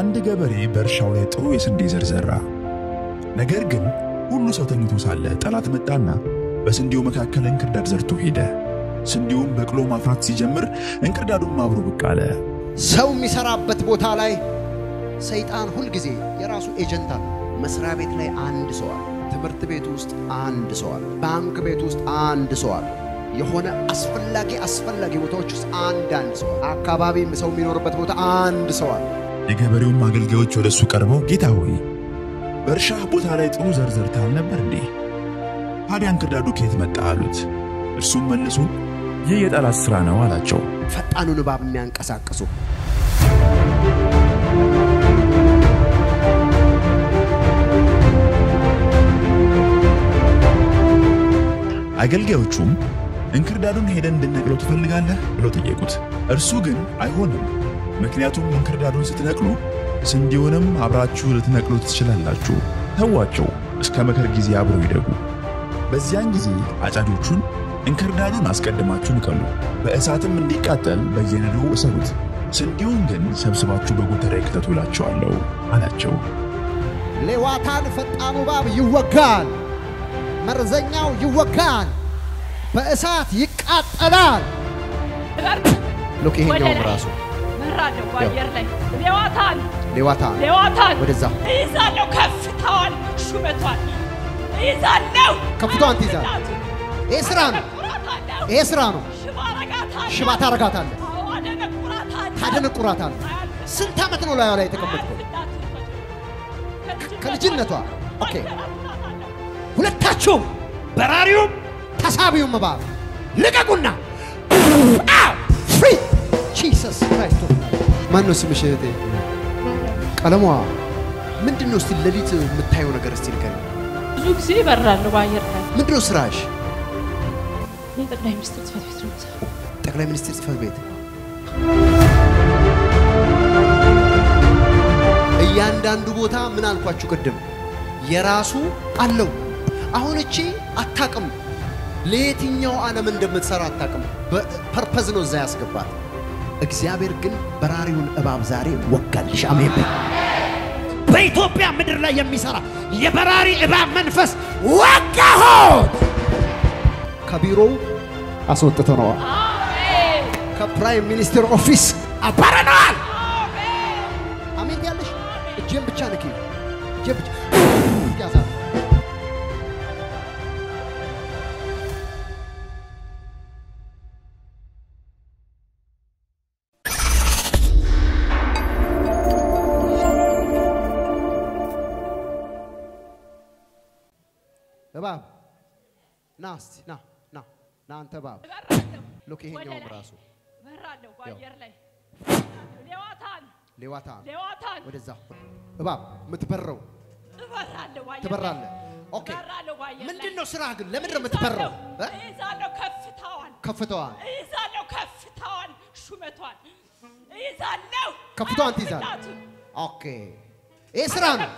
አንድ ገበሬ በእርሻው ላይ ጥሩ የስንዴ ዘር ዘራ። ነገር ግን ሁሉ ሰው ተኝቶ ሳለ ጠላት መጣና በስንዴው መካከል እንክርዳድ ዘርቶ ሄደ። ስንዴውም በቅሎ ማፍራት ሲጀምር እንክርዳዱም አብሮ ብቅ አለ። ሰው የሚሰራበት ቦታ ላይ ሰይጣን ሁልጊዜ የራሱ agent አለ። መስሪያ ቤት ላይ አንድ ሰው ትምህርት ቤት ውስጥ አንድ ሰው ባንክ ቤት ውስጥ አንድ ሰው አለ። የሆነ አስፈላጊ አስፈላጊ ቦታዎች ውስጥ አንድ አንድ ሰው አለ። አካባቢም ሰው የሚኖርበት ቦታ አንድ ሰው የገበሬውም አገልጋዮች ወደ እሱ ቀርበው ጌታ ሆይ በእርሻህ ቦታ ላይ ጥሩ ዘር ዘርተሃል ነበር እንዴ? ታዲያ እንክርዳዱ ከየት መጣ አሉት። እርሱም መልሶ ይህ የጠላት ሥራ ነው አላቸው። ፈጣኑን እባብ የሚያንቀሳቅሱ አገልጋዮቹም እንክርዳዱን ሄደን እንድነቅለው ትፈልጋለህ ብለው ጠየቁት። እርሱ ግን አይሆንም፣ ምክንያቱም እንክርዳዱን ስትነቅሉ ስንዴውንም አብራችሁ ልትነቅሉ ትችላላችሁ። ተዋቸው፣ እስከ መከር ጊዜ አብረው ይደጉ። በዚያን ጊዜ አጫጆቹን እንክርዳዱን አስቀድማችሁ ንቀሉ፣ በእሳትም እንዲቃጠል በየነዶው እሰሩት፣ ስንዴውን ግን ሰብስባችሁ በጎተራዬ ክተቱ አላቸው። ሌዋታን ፈጣኑ እባብ ይወጋል፣ መርዘኛው ይወጋል፣ በእሳት ይቃጠላል። ሉክ ይሄኛውም ራሱ መራለሁ በአየር ላይ ሌዋታን ሌዋታን ሌዋታን ወደዛ እይዛለሁ ከፍታዋን ሹመቷን እይዛለሁ ከፍታዋን ትይዛለህ። ይሄ ስራ ነው። ይሄ ስራ ነው። ሽባ ታረጋታለህ፣ ታደነቁራታለህ። ስንት ዓመት ነው ላዩ ላይ የተቀመጥከው? ከልጅነቷ Okay። ሁለታችሁም በራሪውም ተሳቢውም እባብ ልቀቁና Jesus Christ ማን ነው ስምሽ እህቴ? ቀለሟ ምንድን ነው? እስቲ ሌሊት የምታየው ነገር እስቲ ንገሪኝ። ብዙ ጊዜ እበራለሁ በአየር ላይ ምንድን ነው ስራሽ? የጠቅላይ ሚኒስትር ጽሕፈት ቤት ነው ጠቅላይ ሚኒስትር ጽሕፈት ቤት። እያንዳንዱ ቦታ ምን አልኳችሁ ቅድም የራሱ አለው። አሁን እቺ አታቅም፣ ለየትኛው ዓለም እንደምትሰራ አታቅም። በፐርፐዝ ነው እዛ ያስገባት። እግዚአብሔር ግን በራሪውን እባብ ዛሬ ወጋልሽ። አሜን በኢትዮጵያ ምድር ላይ የሚሰራ የበራሪ እባብ መንፈስ ወጋሆት። ከቢሮው አስወጥተነዋል። ከፕራይም ሚኒስትር ኦፊስ አባረነዋል። አሜን ያለሽ እጄን ብቻ ንኪ፣ እባብ ና እስቲ ና ና ና አንተ እባብ። Look ይሄኛውም ራሱ እበራለሁ በአየር ላይ። ሌዋታን ሌዋታን ሌዋታን። ወደዛ። እባብ የምትበረው? እበራለሁ ትበራለህ። Okay። ምንድን ነው ስራህ ግን? ለምንድን ነው የምትበረው? እይዛለሁ ከፍታዋን። ከፍተዋል። እይዛለሁ ከፍታዋን ሹመቷን። እይዛለሁ። ከፍታዋን ትይዛለህ። Okay። ይሄ ስራ ነው።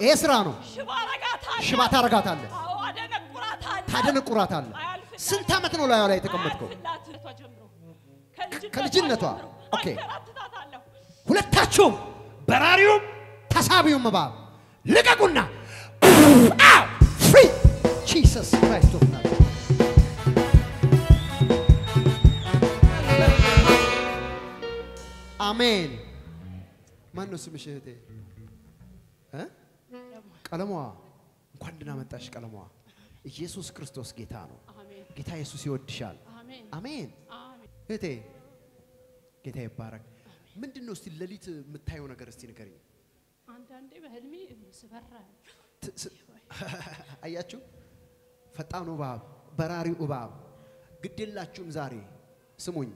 ይሄ ስራ ነው። ሽባ ታረጋታለህ፣ ታደነቁራታለህ። ስንት ዓመት ነው ላዩ ላይ የተቀመጥከው? ከልጅነቷ? Okay። ሁለታችሁም በራሪውም ተሳቢውም እባብ ልቀቁና free Jesus Christ of Nazareth አሜን። ማን ነው ስምሽ እህቴ? ቀለሟ እንኳን መጣሽ። ቀለሟ ኢየሱስ ክርስቶስ ጌታ ነው። ጌታ ኢየሱስ ይወድሻል። አሜን እህቴ ጌታ ይባረክ። ምንድን ነው እስቲ ሌሊት የምታየው ነገር እስቲ ንገሪኝ። አንዳንዴ በህልሜ ስበራ አያችሁ፣ ፈጣኑ እባብ፣ በራሪው እባብ ግድላችሁም። ዛሬ ስሙኝ፣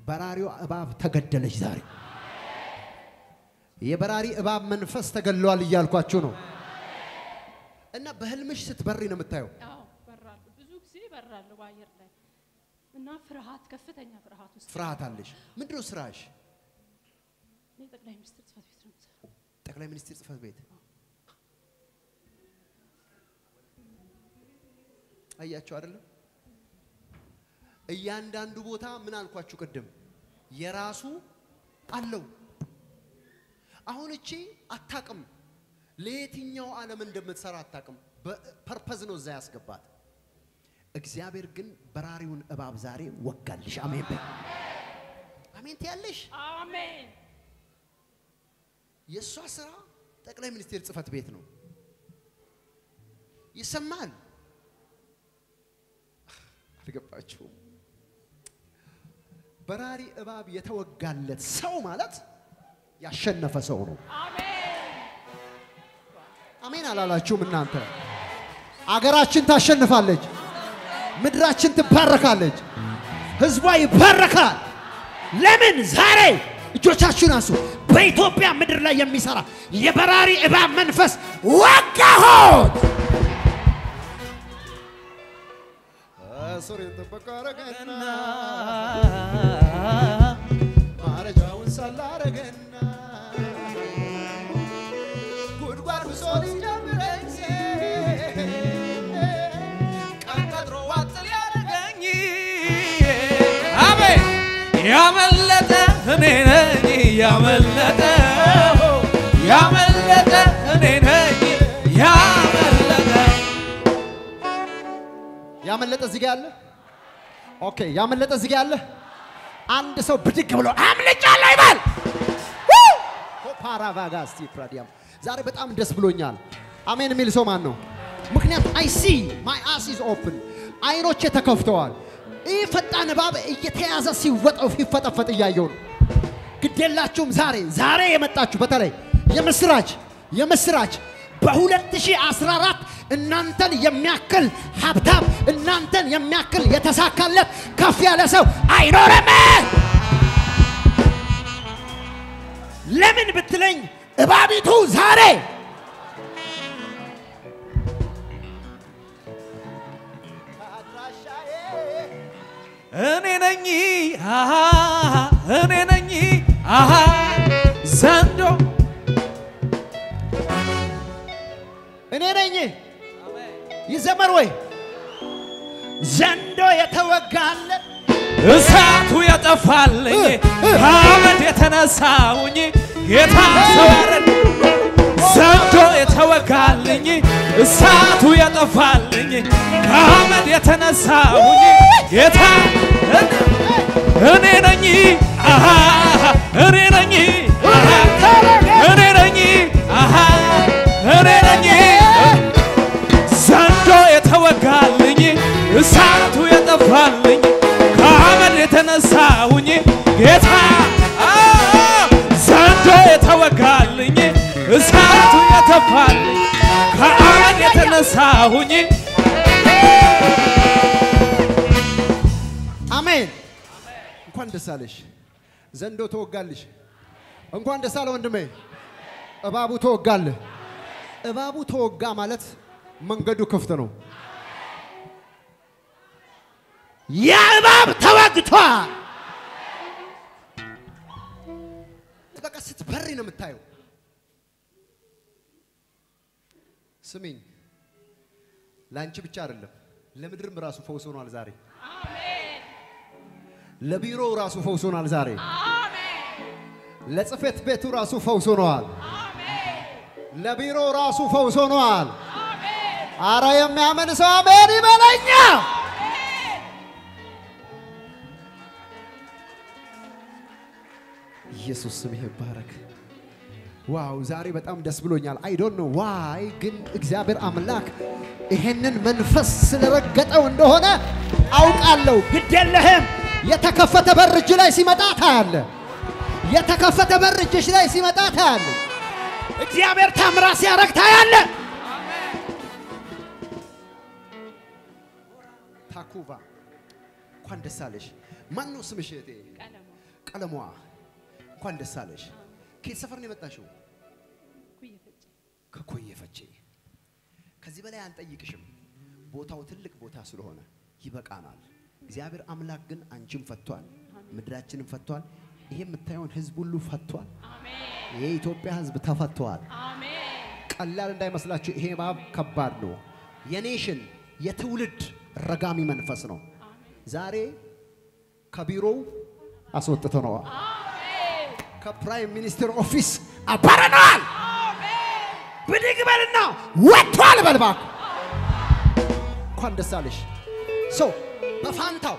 በራሪው እባብ ተገደለች። ዛሬ የበራሪ እባብ መንፈስ ተገድሏል እያልኳችሁ ነው። እና በህልምሽ ስትበሪ ነው የምታየው። አዎ በራለሁ ብዙ ጊዜ በራለሁ በአየር ላይ እና ፍርሃት ከፍተኛ ፍርሃት ውስጥ ፍርሃት አለሽ። ምንድን ነው ስራሽ? እኔ ጠቅላይ ሚኒስትር ጽሕፈት ቤት ነው የምሰራው። ጠቅላይ ሚኒስትር ጽሕፈት ቤት አያችሁ አይደለም? እያንዳንዱ ቦታ ምን አልኳችሁ ቅድም የራሱ አለው። አሁን እቺ አታቅም፣ ለየትኛው ዓለም እንደምትሰራ አታቅም። በፐርፐዝ ነው እዛ ያስገባት። እግዚአብሔር ግን በራሪውን እባብ ዛሬ ወጋልሽ። አሜን በይ። አሜን ትያለሽ። አሜን የእሷ ስራ ጠቅላይ ሚኒስቴር ጽህፈት ቤት ነው። ይሰማል። አልገባችሁም? በራሪ እባብ የተወጋለት ሰው ማለት ያሸነፈ ሰው ነው። አሜን አላላችሁም እናንተ? አገራችን ታሸንፋለች፣ ምድራችን ትባረካለች፣ ህዝቧ ይባረካል። ለምን ዛሬ እጆቻችሁን አንሱ። በኢትዮጵያ ምድር ላይ የሚሰራ የበራሪ እባብ መንፈስ ወጋሁት። ሱሪን ጥበቃ አረገና ያመለጠ እኔ ነኝ ያመለጠ ያመለጠ እኔ ነኝ ያመለጠ ያመለጠ እዚህ ጋ ያለ Okay፣ ያመለጠ እዚህ ጋ ያለ አንድ ሰው ብድግ ብሎ አምልጫለሁ ይበል። ፓራቫጋስቲ ፕራዲያም ዛሬ በጣም ደስ ብሎኛል። አሜን የሚል ሰው ማን ነው? ምክንያቱም I see my eyes is open አይኖቼ ተከፍተዋል። ይህ ፈጣን እባብ እየተያዘ ሲወጠው ሲፈጠፈጥ እያየው ነው። ግዴላችሁም ዛሬ ዛሬ የመጣችሁ በተለይ የምስራች የምስራች በ2014 እናንተን የሚያክል ሀብታም እናንተን የሚያክል የተሳካለት ከፍ ያለ ሰው አይኖርም። ለምን ብትለኝ እባቢቱ ዛሬ ይዘመር ወይ? ዘንዶ የተወጋለት እሳቱ የጠፋልኝ ከአመድ የተነሳውኝ ጌታ ሰዋረን ዘንዶ የተወጋልኝ እሳቱ የጠፋልኝ ከአመድ የተነሳውኝ ጌታ እኔ ነኝ። አሃ እኔ ነኝ የተነሳሁኝ አሜን። እንኳን ደስ አለሽ። ዘንዶ ተወጋልሽ። እንኳን ደስ አለ ወንድሜ። እባቡ ተወጋልህ። እባቡ ተወጋ ማለት መንገዱ ክፍት ነው። ያ እባብ ተወግቷል። በቃ ስትበሪ ነው የምታየው። ስሚኝ፣ ለአንቺ ብቻ አይደለም ለምድርም ራሱ ፈውስ ሆኗል ዛሬ። አሜን ለቢሮው ራሱ ፈውስ ሆኗል ዛሬ። አሜን ለጽሕፈት ቤቱ ራሱ ፈውስ ሆኗል። አሜን ለቢሮው ራሱ ፈውስ ሆኗል። አሜን አረ የሚያምን ሰው አሜን ይበለኛ። ኢየሱስ ስም ይባረክ። Wow ዛሬ በጣም ደስ ብሎኛል። I don't know why ግን እግዚአብሔር አምላክ ይሄንን መንፈስ ስለረገጠው እንደሆነ አውቃለሁ። ግድ የለህም። የተከፈተ በር እጅ ላይ ሲመጣ ታያለ። የተከፈተ በር እጅሽ ላይ ሲመጣ ታያለ። እግዚአብሔር ታምራ ሲያረግ ታያለ። ታኩባ እንኳን ደስ አለሽ። ማን ነው ስምሽ ቀለሟ እንኳን ደስ አለሽ። ከየት ሰፈር ነው የመጣሽው? ከኮየ ፈቼ። ከዚህ በላይ አንጠይቅሽም። ቦታው ትልቅ ቦታ ስለሆነ ይበቃናል። እግዚአብሔር አምላክ ግን አንቺን ፈቷል፣ ምድራችንን ፈቷል። ይሄ የምታየውን ህዝብ ሁሉ ፈቷል። የኢትዮጵያ ህዝብ ተፈቷል። ቀላል እንዳይመስላችሁ። ይሄ እባብ ከባድ ነው። የኔሽን የትውልድ ረጋሚ መንፈስ ነው። ዛሬ ከቢሮው አስወጥተነዋል። ከ Prime Minister office አባረነዋል። በልና ወጥቷል በልባክ እንኳን ደስ አለሽ። So በፋንታው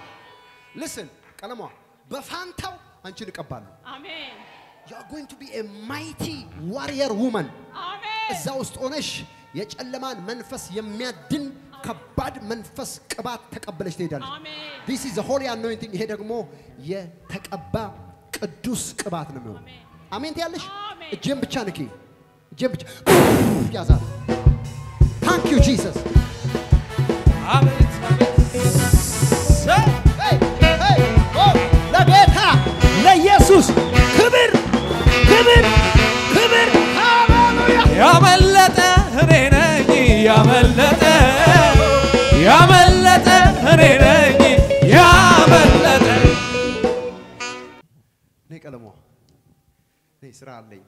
ልስን ቀለሟ በፋንታው አንቺን እቀባለሁ። አሜን you are going to be a mighty warrior woman አሜን እዛ ውስጥ ሆነሽ የጨለማን መንፈስ የሚያድን ከባድ መንፈስ ቅባት ተቀበለሽ ትሄዳለሽ። This is holy anointing። ይሄ ደግሞ የተቀባ ቅዱስ ቅባት ነው የሚሆነው። አሜን ትያለሽ። እጄን ብቻ ንኪ፣ እጄን ብቻ ያዛል። Thank you Jesus። አቤት ለጌታ ለኢየሱስ ክብር ክብር ክብር። ያመለጠ እኔ ነኝ ያመለጠ ያመለጠ እኔ ነኝ ያመለጠ ነይ ቀለሟ ነይ፣ ስራ አለኝ።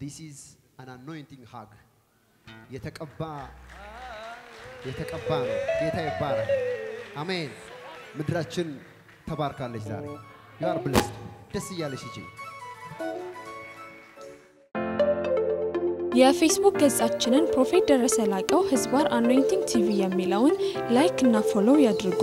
This is an anointing hug የተቀባ የተቀባ ነው። ጌታ ይባረክ። አሜን። ምድራችን ተባርካለች ዛሬ። You are blessed። ደስ እያለሽ ሂጂ። የፌስቡክ ገጻችንን Prophet ደረሰ ላቀው ህዝባር Anointing TV የሚለውን like እና follow ያድርጉ።